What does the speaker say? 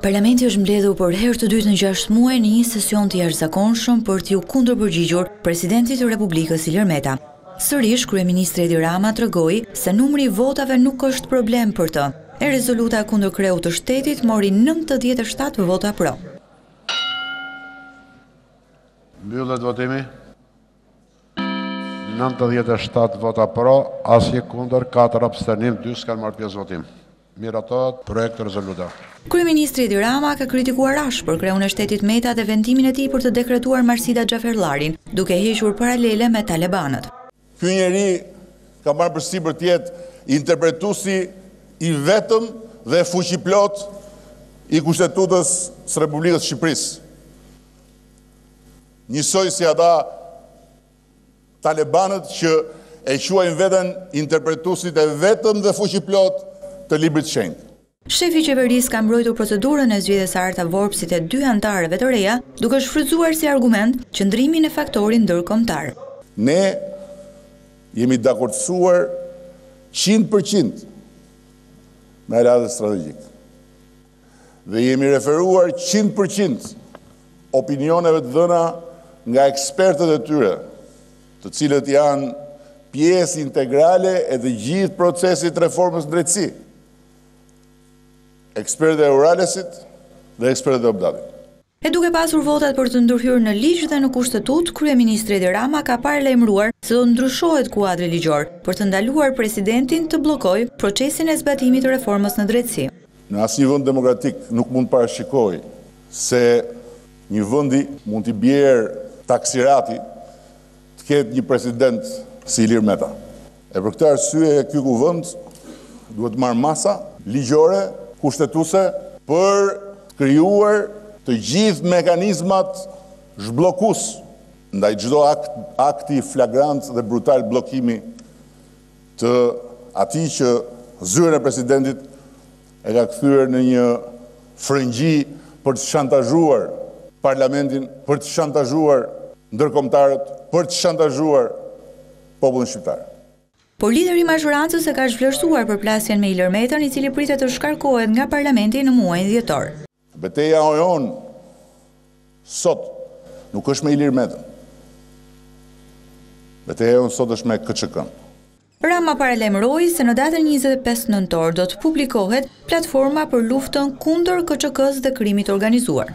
Parlamenti është mbledhur për herë të dytë në gjashtë muaj në një sesion të jashtëzakonshëm për t'iu kundërpërgjigjur presidentit të Republikës Ilir Meta. Sërish, kryeministri Edi Rama tregoi se numri i votave nuk është problem për të. E rezoluta kundër kreut të shtetit mori nëntëdhjetë e shtatë vota pro. Mbyllet votimi. Nëntëdhjetë e shtatë vota pro, asnjë kundër, katër abstenim, dy s'kanë marrë pjesë në votim. Miratohet projektrezoluta. Kryeministri Edi Rama ka kritikuar ashpër kreun e shtetit Meta dhe vendimin e tij për të dekretuar Marsida Xhaferllarin, duke hequr paralele me talebanët. Ky njeri ka marrë përsipër të jetë interpretuesi i vetëm dhe fuqiplotë i Kushtetutës së Republikës së Shqipërisë. Njësoj si ata talebanët që e quajnë veten interpretuesit e vetëm dhe fuqiplotë të Librit të Shenjtë. Shefi i qeverisë ka mbrojtur procedurën e zgjedhjes së Arta Vorpsit e dy anëtarëve të reja, duke shfrytëzuar si argument qëndrimin e faktorit ndërkombëtar. Ne jemi dakordësuar qind për qind me aleatët strategjikë. dhe jemi referuar qind për qind opinioneve të dhëna nga ekspertët e tyre, të cilët janë pjesë integrale e të gjithë procesit të reformës në drejtësi, ekspertët e Euraliusit dhe ekspertët e OPDAT-it. E duke pasur votat për të ndërhyrë në ligj dhe në Kushtetutë, kryeministri Edi Rama ka paralajmëruar se do të ndryshohet kuadri ligjor, për të ndaluar presidentin të bllokojë procesin e zbatimit të reformës në drejtësi. Në asnjë vend demokratik nuk mund të parashikojë se një vendi mund t'i bjerë taksirati të ketë një president si Ilir Meta. E për këtë arsye ky Kuvend duhet të marrë masa ligjore, kushtetuese, për të krijuar të gjithë mekanizmat zhbllokues ndaj çdo akti flagrant dhe brutal bllokimi të atij që zyrën e Presidentit e ka kthyer në një frëngji për të shantazhuar Parlamentin, për të shantazhuar ndërkombëtarët, për të shantazhuar popullin shqiptar. Por lideri i mazhorancës e ka zhvlerësuar përplasjen me Ilir Metën, i cili pritet të shkarkohet nga parlamenti në muajin dhjetor. Beteja jonë sot nuk është me Ilir Metën. Beteja jonë sot është me KÇK-në. Rama paralajmëroi se në datën njëzet e pesë nëntor do të publikohet Platforma për luftën kundër KÇK-së dhe krimit të organizuar.